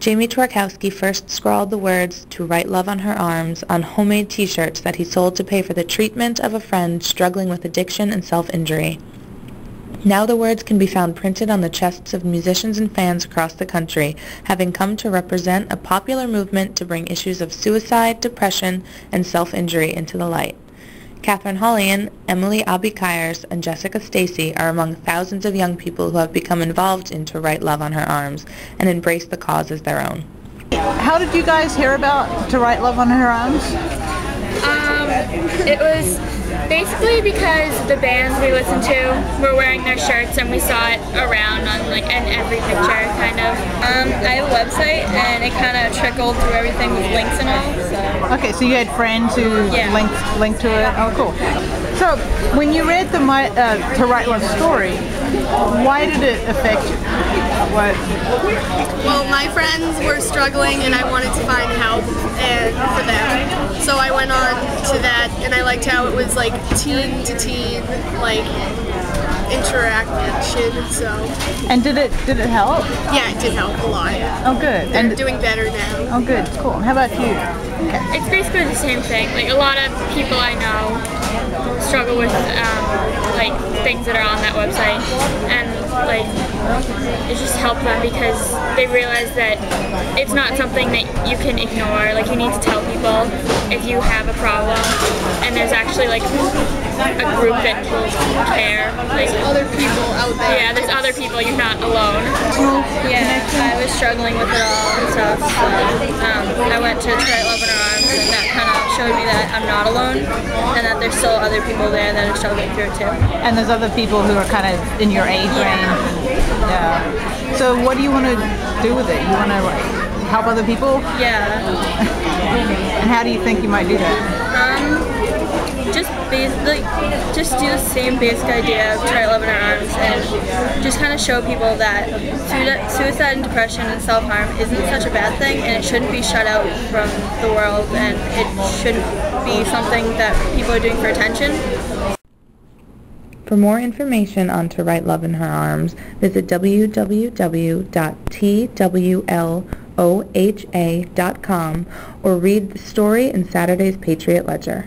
Jamie Tworkowski first scrawled the words to write love on her arms on homemade t-shirts that he sold to pay for the treatment of a friend struggling with addiction and self-injury. Now the words can be found printed on the chests of musicians and fans across the country, having come to represent a popular movement to bring issues of suicide, depression, and self-injury into the light. Katherine Hollien, Emily Abi-Kheirs, and Jessica Stacy are among thousands of young people who have become involved in To Write Love on Her Arms and embrace the cause as their own. How did you guys hear about To Write Love on Her Arms? Um, it was basically because the bands we listened to were wearing their shirts and we saw it around on like in every picture kind of. Um, I have a website and it kind of trickled through everything with links and all. So. Okay, so you had friends who Yeah. linked linked to it. Oh, cool. So when you read the my, uh, to write one story, why did it affect you? What? Well, my friends were struggling and I wanted to find help and for them. So I went on to that and I liked how it was like teen to teen, like interaction. So And did it did it help? yeah, it did help a lot. Oh, good. They're And doing better now. oh, good. Cool. How about you? Okay. It's basically the same thing. Like a lot of people I know struggle with um, like things that are on that website, and like it just helped them because they realize that it's not something that you can ignore. Like you need to tell people if you have a problem, and there's actually like a group that will care. Like Other people out there. yeah, there's other people. You're not alone. Yeah, I was struggling with it all and stuff. So um, I went to Try Love in Her Arms and that kind of showed me that I'm not alone and that there's still other people there that are struggling through it too. And there's other people who are kind of in your age range. Yeah. So what do you want to do with it? You want to like help other people? Yeah. And how do you think you might do that? Um, just do the same basic idea of try love in our arms and just kind of show people that suicide and depression and self-harm isn't such a bad thing and it shouldn't be shut out from the world and it shouldn't be something that people are doing for attention. For more information on To Write Love in Her Arms, visit www.twloha.com or read the story in Saturday's Patriot Ledger.